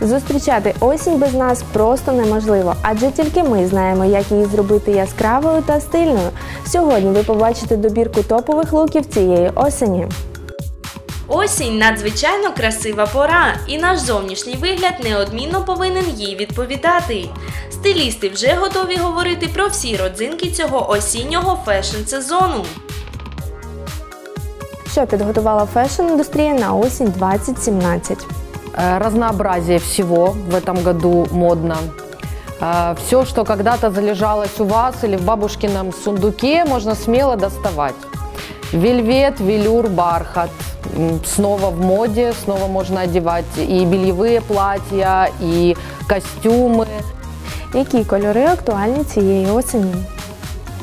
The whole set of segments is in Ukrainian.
Зустрічати осінь без нас просто неможливо, адже тільки ми знаємо, як її зробити яскравою та стильною. Сьогодні ви побачите добірку топових луків цієї осені. Осінь надзвичайно красива пора, і наш зовнішній вигляд неодмінно повинен їй відповідати. Стилісти вже готові говорити про всі родзинки цього осіннього фешн-сезону. Що підготувала фешн-індустрія на осінь 2017? Э, Разнообразие всего в этом году модно. Все, что когда-то залежалось у вас или в бабушкином сундуке, можно смело доставать. Вельвет, велюр, бархат. М, Снова в моде, снова можно одевать и бельевые платья, и костюмы. Які кольори актуальні цієї осені?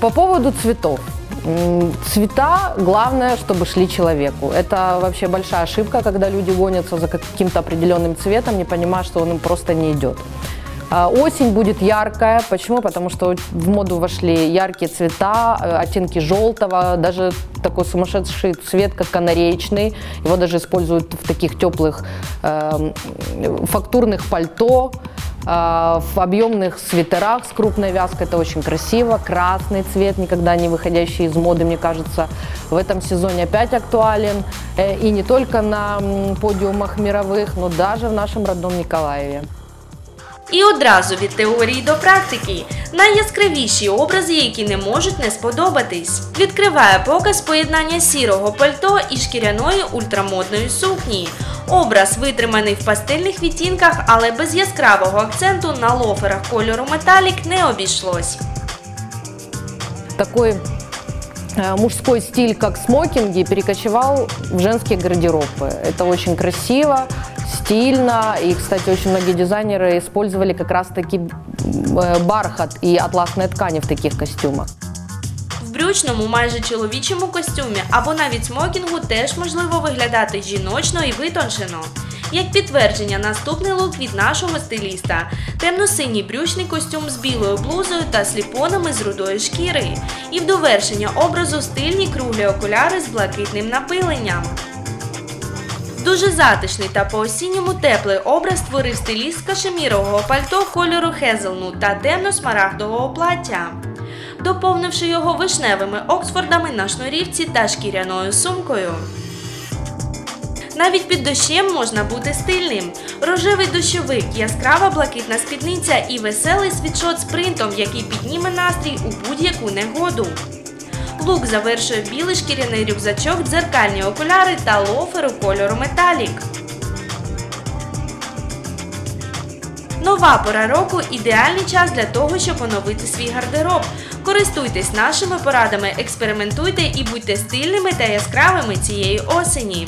По поводу цветов. Цвета, главное, чтобы шли человеку. Это вообще большая ошибка, когда люди гонятся за каким-то определенным цветом, не понимая, что он им просто не идет. А, Осень будет яркая. Почему? Потому что в моду вошли яркие цвета, э, оттенки желтого, даже такой сумасшедший цвет, как канареечный. Его даже используют в таких теплых эм, фактурных пальто, в объемных свитерах с крупной вязкой. Это очень красиво. Красный цвет, никогда не выходящий из моды, мне кажется, в этом сезоне опять актуален. Э, И не только на м, подиумах мировых, но даже в нашем родном Николаеве. І одразу від теорії до практики найяскравіші образи, які не можуть не сподобатись. Відкриває показ поєднання сірого пальто і шкіряної ультрамодної сукні. Образ витриманий в пастельних відтінках, але без яскравого акценту на лоферах кольору металік не обійшлось. Такой э, мужской стиль, как смокинги, перекочевал в женские гардеробы. Это очень красиво, стильно. И, кстати, очень многие дизайнеры использовали как раз-таки м, э, бархат и атласные ткани в таких костюмах. Брючному, майже чоловічому костюмі або навіть смокінгу теж можливо виглядати жіночно і витончено. Як підтвердження, наступний лук від нашого стиліста темно-синій брючний костюм з білою блузою та сліпонами з рудої шкіри. І в довершення образу стильні круглі окуляри з блакитним напиленням. Дуже затишний та по-осінньому теплий образ створив стиліст кашемірового пальто кольору хезелну та темно-смарагдового плаття, доповнивши його вишневими оксфордами на шнурівці та шкіряною сумкою. Навіть під дощем можна бути стильним. Рожевий дощовик, яскрава блакитна спідниця і веселий світшот з принтом, який підніме настрій у будь-яку негоду. Лук завершує білий шкіряний рюкзачок, дзеркальні окуляри та лоферу кольору металік. Нова пора року ідеальний час для того, щоб оновити свій гардероб. Користуйтесь нашими порадами, експериментуйте і будьте стильними та яскравими цієї осені.